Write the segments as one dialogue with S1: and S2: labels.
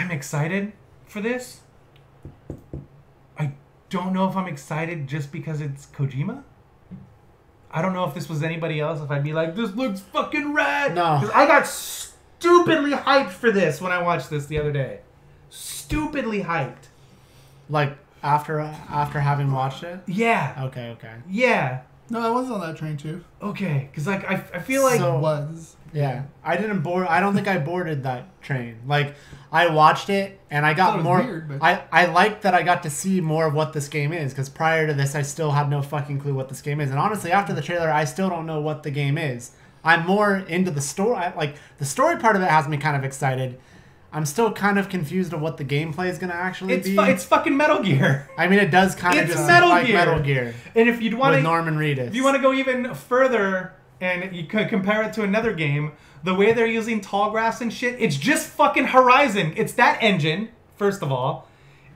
S1: I'm excited for this. I don't know if I'm excited just because it's Kojima. I don't know if this was anybody else. If I'd be like, "This looks fucking rad."
S2: No.
S1: 'Cause I got stupidly hyped for this when I watched this the other day. Stupidly hyped.
S2: Like after after having watched it.
S1: Yeah.
S2: Okay, okay.
S1: Yeah.
S3: No, I was on that train too.
S1: Okay. Because like I, I feel like
S2: So-
S3: was.
S2: Yeah, I didn't board. I don't think I boarded that train. Like, I watched it and I got
S3: was
S2: more.
S3: weird, but-
S2: I I liked that I got to see more of what this game is because prior to this, I still had no fucking clue what this game is. And honestly, after the trailer, I still don't know what the game is. I'm more into the story. Like the story part of it has me kind of excited. I'm still kind of confused of what the gameplay is gonna actually
S1: it's
S2: be.
S1: fu- it's fucking Metal Gear.
S2: I mean, it does kind of
S1: It's
S2: just
S1: Metal
S2: like
S1: Gear.
S2: Metal Gear
S1: And if you'd want to
S2: Norman Reedus.
S1: If you want to go even further and you could compare it to another game, the way they're using tall grass and shit, it's just fucking Horizon. It's that engine, first of all,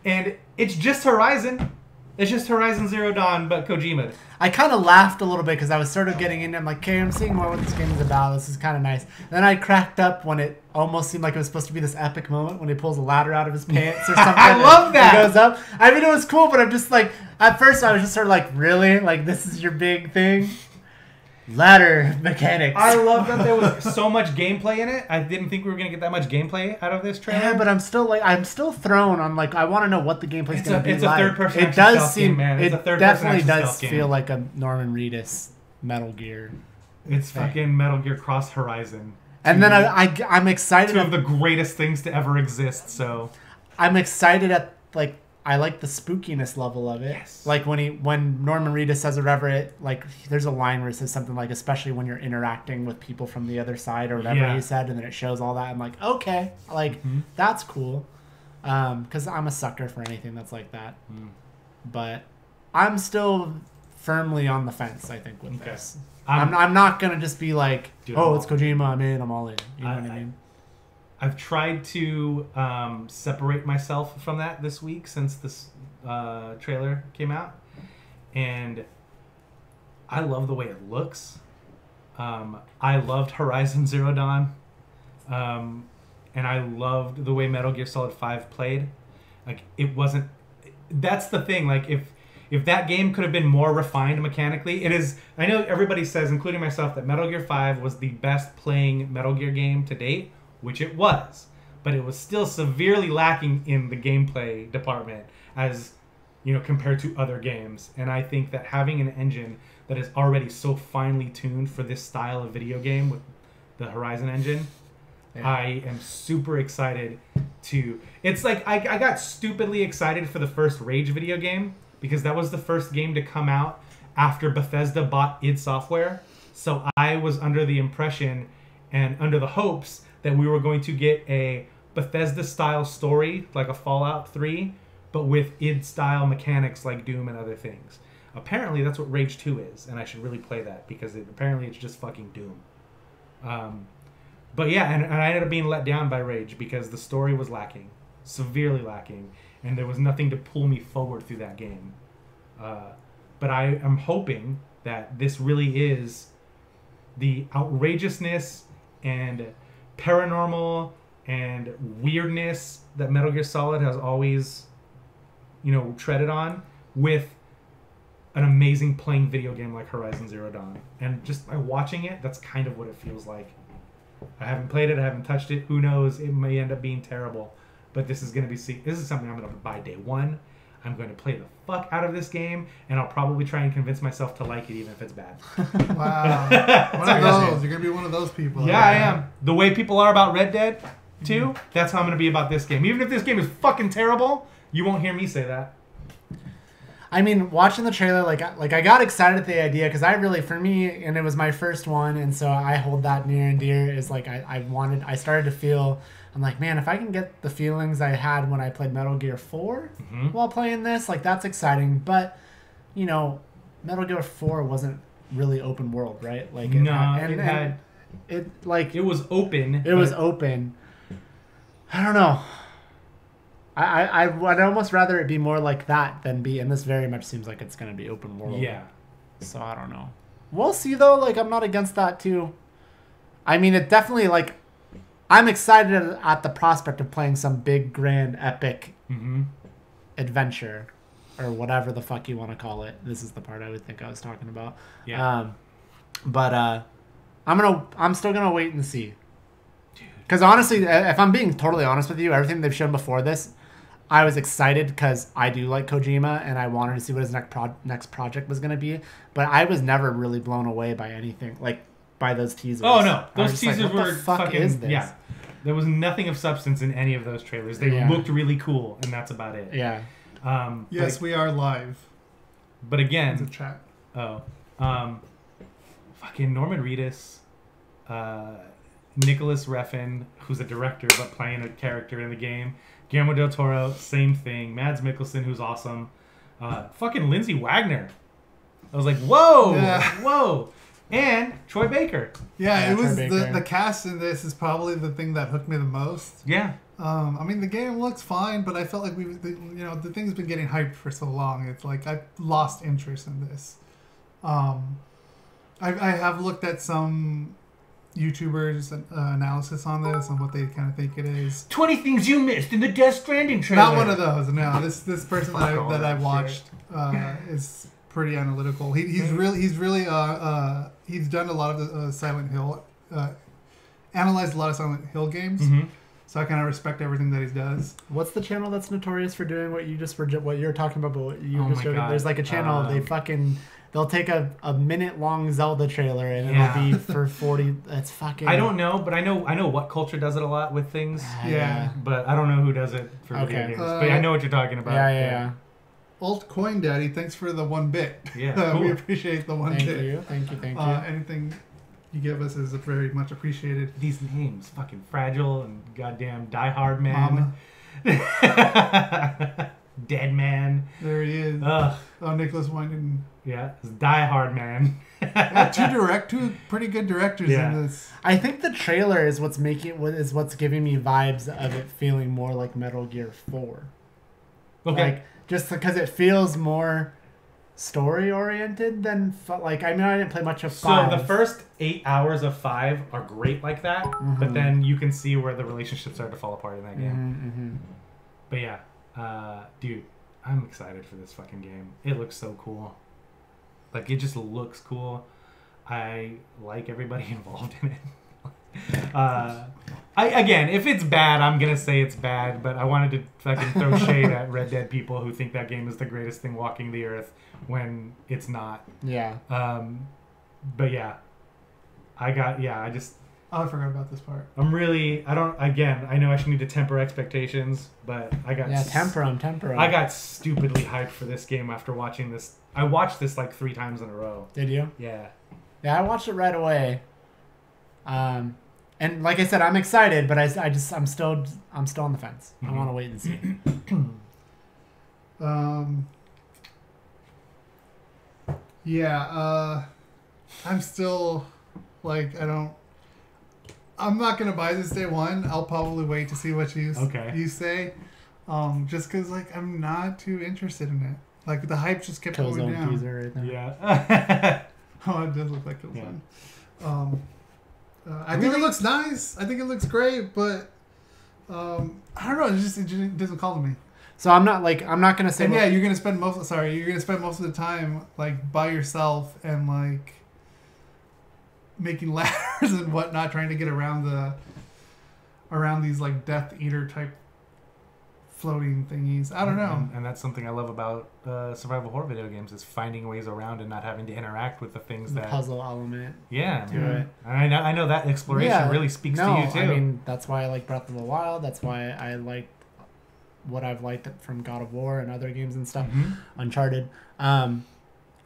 S1: and it's just Horizon. It's just Horizon Zero Dawn, but Kojima.
S2: I kind of laughed a little bit because I was sort of getting into. I'm like, okay, I'm seeing more what this game is about. This is kind of nice. Then I cracked up when it almost seemed like it was supposed to be this epic moment when he pulls a ladder out of his pants or something.
S1: I love that.
S2: Goes up. I mean, it was cool, but I'm just like, at first I was just sort of like, really, like this is your big thing, ladder mechanics.
S1: I love that there was so much gameplay in it. I didn't think we were gonna get that much gameplay out of this trailer.
S2: Yeah, but I'm still like I'm still thrown on like I want to know what the gameplay's
S1: It's
S2: gonna
S1: a-
S2: be
S1: it's a
S2: like.
S1: third-person
S2: It does seem
S1: game, man. It's
S2: it definitely does
S1: stealth game.
S2: feel like a Norman Reedus Metal Gear.
S1: it's fucking Metal Gear Cross Horizon.
S2: And then I, I I'm excited
S1: Two of the greatest things to ever exist. So
S2: I'm excited at like I like the spookiness level of it.
S1: Yes.
S2: Like when he when Norman Reedus says whatever it like there's a line where it says something like especially when you're interacting with people from the other side or whatever
S1: Yeah.
S2: he said and then it shows all that. I'm like, okay, like
S1: Mhm.
S2: that's cool. Um, because I'm a sucker for anything that's like that.
S1: Mm.
S2: But I'm still firmly on the fence. I think with
S1: Okay.
S2: this.
S1: I'm-
S2: I'm, I'm not gonna just be like,
S1: Dude,
S2: oh, it's. Kojima. I'm in. I'm all in. You know
S1: I-
S2: what I- mean?
S1: I've tried to um, separate myself from that this week since this uh, trailer came out, and I love the way it looks. Um, I loved Horizon Zero Dawn, um, and I loved the way Metal Gear Solid Five played. Like it wasn't. That's the thing. Like if if that game could have been more refined mechanically, it is. I know everybody says, including myself, that Metal Gear Five was the best playing Metal Gear game to date, which it was. But it was still severely lacking in the gameplay department, as you know, compared to other games. And I think that having an engine that is already so finely tuned for this style of video game with the Horizon engine,
S2: Yeah.
S1: I am super excited to. It's like I, I got stupidly excited for the first Rage video game because that was the first game to come out after Bethesda bought id Software. So I was under the impression and under the hopes that we were going to get a Bethesda style story like a Fallout 3, but with id style mechanics like Doom and other things. Apparently, that's what Rage 2 is, and I should really play that because it, apparently it's just fucking Doom. Um, but yeah, and, and I ended up being let down by Rage because the story was lacking, severely lacking, and there was nothing to pull me forward through that game. Uh, but I am hoping that this really is the outrageousness and paranormal and weirdness that Metal Gear Solid has always, you know, treaded on with an amazing playing video game like Horizon Zero Dawn. And just by watching it, that's kind of what it feels like. I haven't played it, I haven't touched it. Who knows? It may end up being terrible. But this is going to be see- this is something I'm going to buy day 1. I'm going to play the fuck out of this game and I'll probably try and convince myself to like it even if it's bad.
S3: Wow. one of those. You're gonna be one of those people.
S1: Yeah, I am. The way people are about Red Dead 2, mm-hmm. that's how I'm going to be about this game. Even if this game is fucking terrible, you won't hear me say that.
S2: I mean, watching the trailer, like, I- like I got excited at the idea because I really, for me, and it was my first one, and so I hold that near and dear. Is like I, I wanted, I started to feel, I'm like, man, if I can get the feelings I had when I played Metal Gear 4
S1: Mhm.
S2: while playing this, like that's exciting. But, you know, Metal Gear 4 wasn't really open world, right? Like,
S1: no,
S2: had-
S1: it had
S2: it like
S1: it was open.
S2: it was open. I don't know. I, I, I would almost rather it be more like that than be, and this very much seems like it's going to be open world.
S1: yeah.
S2: So I don't know. We'll see though. Like I'm not against that too. I mean, it definitely like I'm excited at the prospect of playing some big, grand, epic
S1: Mm-hmm.
S2: adventure, or whatever the fuck you want to call it. This is the part I would think I was talking about.
S1: Yeah.
S2: Um, but uh, I'm gonna, I'm still gonna wait and see. Because honestly, uh, if I'm being totally honest with you, everything they've shown before this, I was excited because I do like Kojima and I wanted to see what his next pro- next project was gonna be. But I was never really blown away by anything like by those teasers.
S1: Oh no, those
S2: just like,
S1: teasers
S2: the
S1: were
S2: fuck
S1: fucking
S2: is this?
S1: yeah. There was nothing of substance in any of those trailers. They
S2: Yeah.
S1: looked really cool, and that's about it.
S2: Yeah.
S1: Um,
S3: Yes,
S1: but,
S3: we are live.
S1: but
S3: It's a
S1: again,
S3: chat.
S1: oh, um, fucking Norman Reedus, uh, Nicolas Refn, who's a director but playing a character in the game. Guillermo del Toro, same thing. Mads Mikkelsen, who's awesome. Uh, fucking Lindsay Wagner. I was like, whoa,
S3: Yeah.
S1: whoa, and Troy Baker.
S3: Yeah,
S2: Yeah,
S3: it was the, the cast in this is probably the thing that hooked me the most.
S1: Yeah,
S3: Um, I mean, the game looks fine, but I felt like we, the, you know, the thing's been getting hyped for so long. It's like I've lost interest in this. Um, I, I have looked at some YouTubers' uh, analysis on this and what they kind of think it is.
S1: 20 things you missed in the Death Stranding trailer.
S3: Not one of those. No, this this person that, I, that
S1: that
S3: I watched uh, is pretty analytical. He, he's really he's really uh, uh, he's done a lot of the uh, Silent Hill, uh, analyzed a lot of Silent Hill games.
S1: Mhm.
S3: So I kind of respect everything that he does.
S2: What's the channel that's notorious for doing what you just were what you're talking about? But what you
S1: Oh
S2: just
S1: my.
S2: There's like a channel they
S1: Um,
S2: fucking they'll take a, a minute long Zelda trailer and
S1: Yeah.
S2: it'll be for forty. That's fucking.
S1: I don't know, but I know I know what culture does it a lot with things,
S2: Ah,
S3: Yeah.
S1: but I don't know who does it for video
S2: Okay.
S1: games.
S3: Uh,
S1: but I know what you're talking about.
S2: Yeah, yeah, yeah.
S3: Alt Coin Daddy, thanks for the one bit.
S1: Yeah,
S3: Uh, we appreciate the one
S2: Thank
S3: bit.
S2: you, thank you, thank you.
S3: Uh, anything you give us is very much appreciated.
S1: These names, fucking fragile and goddamn Die Hard Man,
S3: Mama,
S1: Dead Man.
S3: there he is.
S1: Ugh,
S3: Oh, Nicolas Winding.
S1: yeah, it's Die Hard Man.
S3: Yeah, two direct, two pretty good directors
S1: Yeah.
S3: in this.
S2: I think the trailer is what's making what is what's giving me vibes of it feeling more like Metal Gear Four.
S1: Okay,
S2: Like just because it feels more story oriented than like I mean I didn't play much of
S1: so the first eight hours of five are great like that, but
S2: Mhm.
S1: then you can see where the relationships start to fall apart in that game.
S2: Mhm, mhm.
S1: But yeah, uh, dude, I'm excited for this fucking game. It looks so cool. Like it just looks cool. I like everybody involved in it. uh, I again, if it's bad, I'm gonna say it's bad. But I wanted to fucking throw shade at Red Dead people who think that game is the greatest thing walking the earth when it's not.
S2: Yeah.
S1: Um, but yeah, I got yeah. I just
S3: Oh, I forgot about this part.
S1: I'm really I don't again. I know I should need to temper expectations, but I got
S2: Yeah,
S1: s-
S2: temper 'em, temper 'em.
S1: I got stupidly hyped for this game after watching this. I watched this like three times in a row.
S2: Did you?
S1: Yeah.
S2: Yeah, I watched it right away. Um, and like I said, I'm excited, but I, I just I'm still I'm still on the fence. I
S1: Mhm.
S2: want to wait and see.
S3: Um, yeah, uh, I'm still like I don't. I'm not gonna buy this day one. I'll probably wait to see what you
S1: Okay.
S3: you say, um, just because like I'm not too interested in it. Like the hype just kept going down.
S2: teaser right.
S1: Yeah.
S3: Oh, it does look like Killzone.
S1: Yeah.
S3: Um, uh, I think it looks nice. I think it looks great, but um, I don't know. It just it just doesn't call to me.
S2: So I'm not like I'm not gonna say.
S3: And yeah, you're gonna spend most. Sorry, you're gonna spend most of the time like by yourself and like making ladders and whatnot, trying to get around the around these like Death Eater type floating thingies. I don't know.
S1: And, and that's something I love about uh, survival horror video games is finding ways around and not having to interact with the things
S2: the
S1: that.
S2: puzzle element.
S1: Yeah.
S2: to
S1: man.
S2: it.
S1: I know, I know that exploration
S2: Yeah,
S1: really speaks
S2: no,
S1: to you too.
S2: I mean that's why I like Breath of the Wild. That's why I like what I've liked from God of War and other games and stuff.
S1: Mhm.
S2: Uncharted. Um,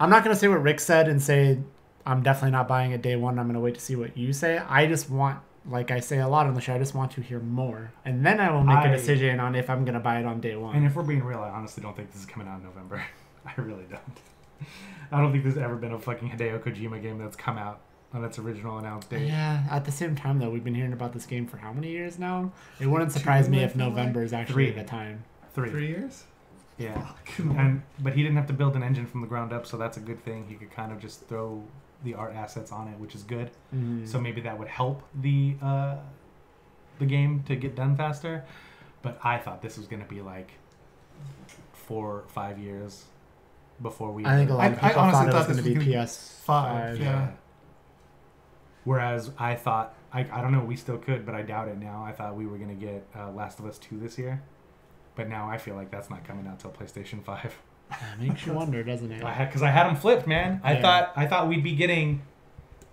S2: I'm not gonna say what Rick said and say I'm definitely not buying it day one. I'm gonna wait to see what you say. I just want, like I say a lot on the show, I just want to hear more, and then I will make a
S1: I-
S2: decision on if I'm gonna buy it on day one.
S1: And if we're being real, I honestly don't think this is coming out in November. I really don't. I don't think there's ever been a fucking Hideo Kojima game that's come out on its original announced date.
S2: yeah. At the same time, though, we've been hearing about this game for how many years now? It wouldn't surprise me if
S3: feel like.
S2: November is actually
S1: Three.
S2: the time.
S1: Three.
S3: Three years.
S1: Yeah.
S3: Come.
S1: And but he didn't have to build an engine from the ground up, so that's a good thing. He could kind of just throw the art assets on it, which is good.
S2: Mhm.
S1: So maybe that would help the uh, the game to get done faster. But I thought this was gonna be like four, five years before we.
S2: I think a lot
S3: I-
S2: of
S3: I
S2: people
S3: honestly
S2: thought it was going to be PS5.
S3: Five, yeah.
S1: Whereas I thought, I, I don't know, we still could, but I doubt it now. I thought we were going to get uh, Last of Us 2 this year. But now I feel like that's not coming out till PlayStation 5.
S2: That makes you wonder, doesn't it?
S1: I had because I had them flipped, man. I
S2: Yeah.
S1: thought I thought we'd be getting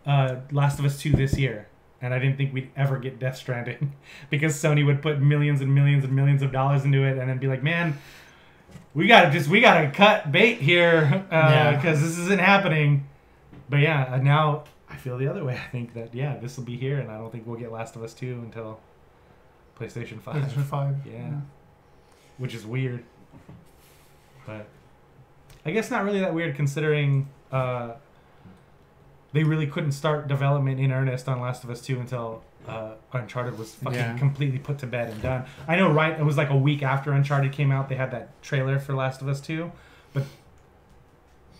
S1: uh, Last of Us 2 this year, and I didn't think we'd ever get Death Stranding because Sony would put millions and millions and millions of dollars into it, and then be like, man. We gotta just we gotta cut bait here
S2: Yeah.
S1: because this isn't happening. But yeah, uh, now I feel the other way. I think that yeah, this will be here, and I don't think we'll get Last of Us two until PlayStation Five,
S3: PlayStation Five.
S1: Yeah. which is weird. But I guess not really that weird considering uh, they really couldn't start development in earnest on Last of Us two until uh, Uncharted was fucking
S2: Yeah.
S1: completely put to bed and done. I know, right? It was like a week after Uncharted came out. They had that trailer for Last of Us two, but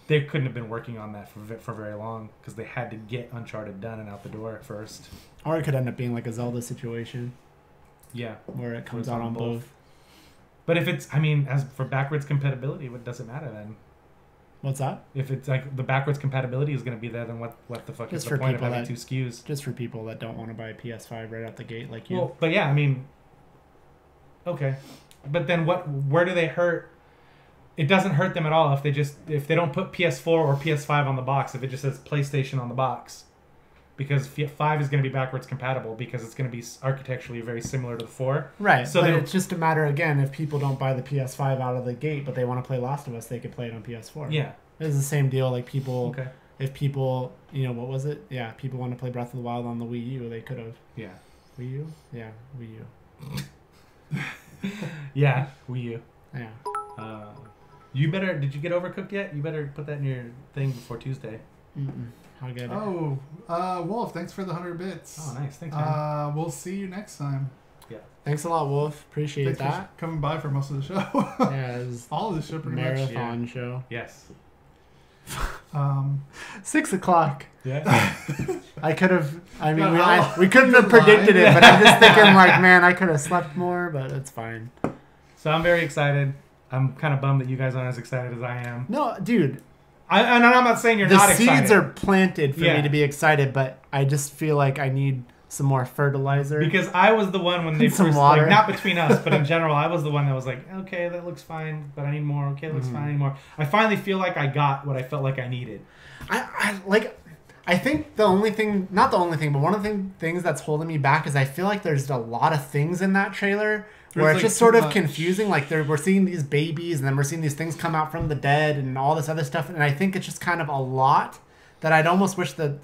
S1: they couldn't have been working on that for for very long because they had to get Uncharted done and out the door first.
S2: Or it could end up being like a Zelda situation
S1: Yeah,
S2: where it comes out
S1: on
S2: on
S1: both.
S2: both.
S1: but if it's, I mean, as for backwards compatibility, what does it matter then?
S2: What's that?
S1: If it's like the backwards compatibility is going to be there, then what what the fuck
S2: Just
S1: is the point of having
S2: that-
S1: two SKUs?
S2: Just for people that don't want to buy a PS5 right out the gate like you.
S1: Well, but yeah, I mean, okay, but then what? Where do they hurt? It doesn't hurt them at all if they just if they don't put PS4 or PS5 on the box. If it just says PlayStation on the box, because five is going to be backwards compatible because it's going to be architecturally very similar to the four.
S2: right.
S1: so
S2: it's just a matter again if people don't buy the PS5 out of the gate, but they want to play Last of Us, they could play it on PS4.
S1: Yeah.
S2: It's the same deal. Like people,
S1: Okay.
S2: if people, you know, what was it? Yeah, people want to play Breath of the Wild on the Wii U, they could have.
S1: Yeah.
S2: Wii U? Yeah, Wii U.
S1: Yeah. Wii U.
S2: Yeah.
S1: Uh, you better. Did you get overcooked yet? You better put that in your thing before Tuesday.
S2: Mm-mm. I'll get it.
S3: Oh, uh, Wolf, thanks for the hundred bits.
S1: Oh, nice. Thanks, man.
S3: Uh, we'll see you next time. Yeah.
S2: Thanks a lot, Wolf. Appreciate
S3: Thanks
S2: that.
S3: for coming by for most of the show.
S2: yeah, it was
S3: All of the show,
S2: a
S3: pretty much.
S2: marathon show.
S1: yes.
S3: Um,
S2: Six o'clock.
S1: Yeah.
S2: I could have. I mean, we,
S3: I'll-
S2: we couldn't have predicted
S3: line.
S2: it, but I'm just thinking, like, man, I could have slept more, but it's fine.
S1: so I'm very excited. I'm kind of bummed that you guys aren't as excited as I am.
S2: No, dude,
S1: I, and I'm not saying you're
S2: the
S1: not
S2: seeds are planted for
S1: Yeah.
S2: me to be excited, but I just feel like I need some more fertilizer.
S1: because I was the one when they
S2: Some
S1: first
S2: water.
S1: like not between us, but in general, I was the one that was like, okay, that looks fine, but I need more. Okay, that looks
S2: Mhm.
S1: fine, I need more. I finally feel like I got what I felt like I needed.
S2: I, I like. I think the only thing, not the only thing, but one of the thing, things that's holding me back is I feel like there's a lot of things in that trailer where it's
S3: like,
S2: just sort of
S3: much.
S2: confusing. Like there, we're seeing these babies, and then we're seeing these things come out from the dead, and all this other stuff. And I think it's just kind of a lot that I'd almost wish that.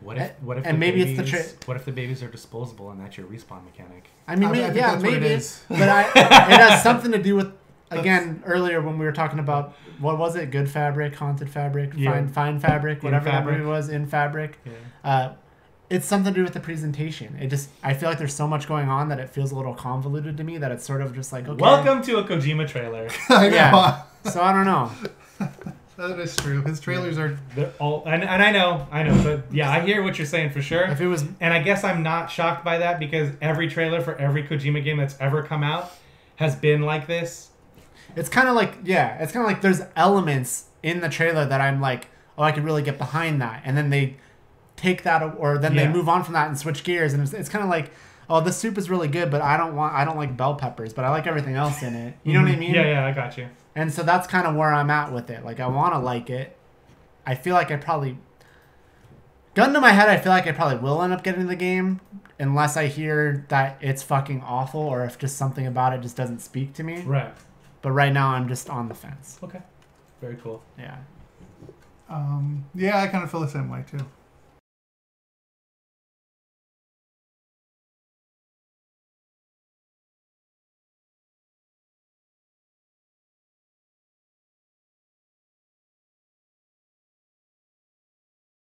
S1: What if? What if?
S2: And
S1: the
S2: maybe it's the
S1: babies, what if the babies are disposable and that's your respawn mechanic?
S2: I mean,
S3: I- I
S2: may-
S3: think
S2: yeah,
S3: that's what it
S2: maybe, but I, it has something to do with. Again, earlier when we were talking about what was it, good fabric, haunted fabric,
S1: Yeah.
S2: fine, fine fabric,
S1: In
S2: whatever that
S1: fabric.
S2: movie was, in fabric.
S1: Yeah.
S2: Uh, it's something to do with the presentation. It just I feel like there's so much going on that it feels a little convoluted to me that it's sort of just like okay.
S1: Welcome to a Kojima trailer.
S3: I know.
S2: Yeah. So I don't know.
S3: That is true. His trailers are.
S1: They're all, and, and I know, I know, but yeah, I hear what you're saying for sure.
S2: If it was
S1: And I guess I'm not shocked by that because every trailer for every Kojima game that's ever come out has been like this.
S2: it's kind of like yeah, it's kind of like there's elements in the trailer that I'm like, oh, I could really get behind that, and then they take that or then
S1: Yeah.
S2: they move on from that and switch gears, and it's, it's kind of like. Oh, this soup is really good, but I don't want I don't like bell peppers, but I like everything else in it. You know what I
S1: Mhm.
S2: mean?
S1: Yeah, yeah, I got you.
S2: And so that's kind of where I'm at with it. Like I want to like it. I feel like I probably gun to my head. I feel like I probably will end up getting the game unless I hear that it's fucking awful or if just something about it just doesn't speak to me.
S1: Right.
S2: But right now I'm just on the fence.
S1: Okay. Very cool.
S2: Yeah.
S3: Um, yeah, I kind of feel the same way too.